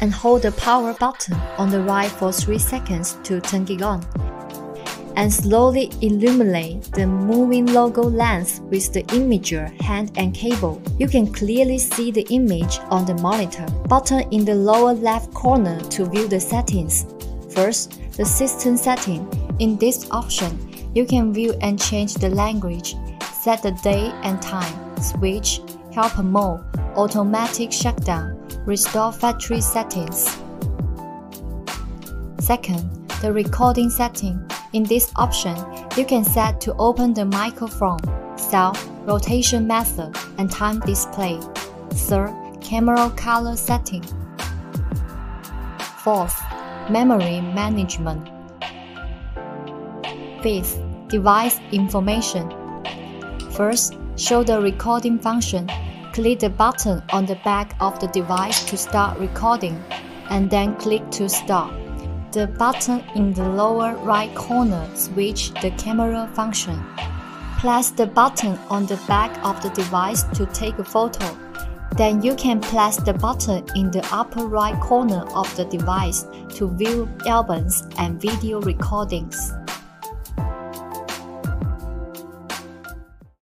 and hold the power button on the right for 3 seconds to turn it on. And slowly illuminate the moving logo lens with the imager hand and cable. You can clearly see the image on the monitor. Button in the lower left corner to view the settings. First, the system setting. In this option, you can view and change the language, set the day and time, switch, help mode, automatic shutdown, restore factory settings. Second, the recording setting. In this option, you can set to open the microphone, sound, rotation method, and time display. Third, camera color setting. Fourth, memory management. Fifth, device information. First, show the recording function. Click the button on the back of the device to start recording, and then click to stop. The button in the lower right corner switch the camera function. Press the button on the back of the device to take a photo. Then you can press the button in the upper right corner of the device to view albums and video recordings.